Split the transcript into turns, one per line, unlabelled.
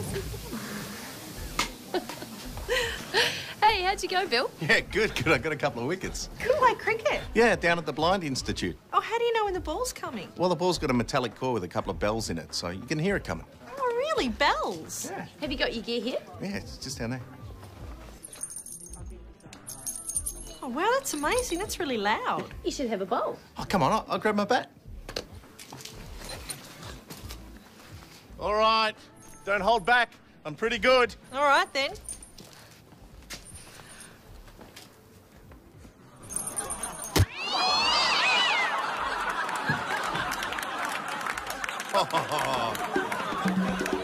hey, how'd you go, Bill?
Yeah, good, good. I got a couple of wickets.
Cool, like cricket.
Yeah, down at the Blind Institute.
Oh, how do you know when the ball's coming?
Well, the ball's got a metallic core with a couple of bells in it, so you can hear it coming.
Oh, really? Bells?
Yeah.
Have you got your gear here?
Yeah, it's just down there.
Oh, wow, that's amazing. That's really loud.
You should have a bowl.
Oh, come on. I'll, I'll grab my bat. All right don't hold back. I'm pretty good.
All right, then.